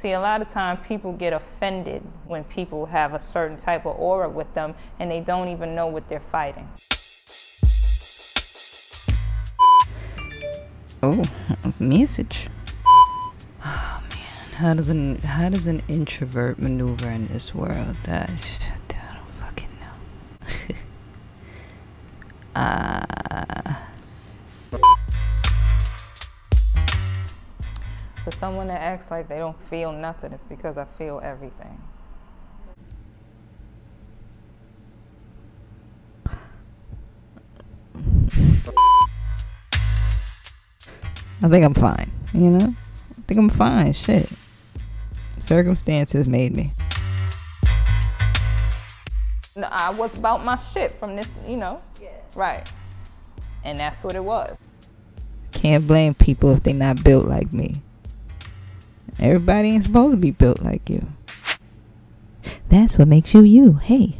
See, a lot of times people get offended when people have a certain type of aura with them and they don't even know what they're fighting. Oh, message. Oh man, how does an how does an introvert maneuver in this world? That shit, I don't fucking know. uh, For someone that acts like they don't feel nothing, it's because I feel everything. I think I'm fine. You know, I think I'm fine. Shit, circumstances made me. No, I was about my shit from this, you know. Yeah. Right. And that's what it was. Can't blame people if they not built like me. Everybody ain't supposed to be built like you. That's what makes you you. Hey.